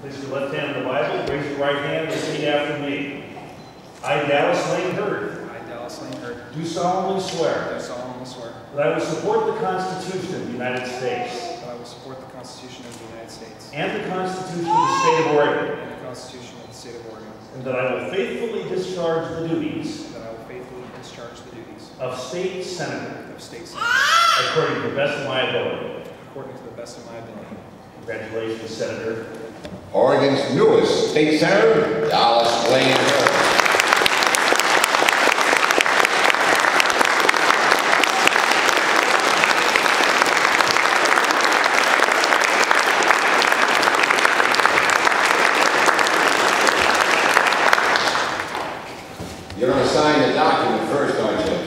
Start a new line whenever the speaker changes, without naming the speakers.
Place your left hand on the Bible, raise your right hand, and repeat after me. I, Dallas Lane Heard,
I, Dallas Lane Heard,
do solemnly swear
do solemnly swear
that I will support the Constitution of the United States
that I will support the Constitution of the United States
and the Constitution of the State of Oregon,
and the Constitution of the State of Oregon,
and that I will faithfully discharge the duties
and that I will faithfully discharge the duties
of State Senator
of State Senator
according to the best of my ability.
according to the best of my ability.
Congratulations, Senator.
Oregon's newest state senator, Dallas Lane. You're going to sign the document first, aren't you?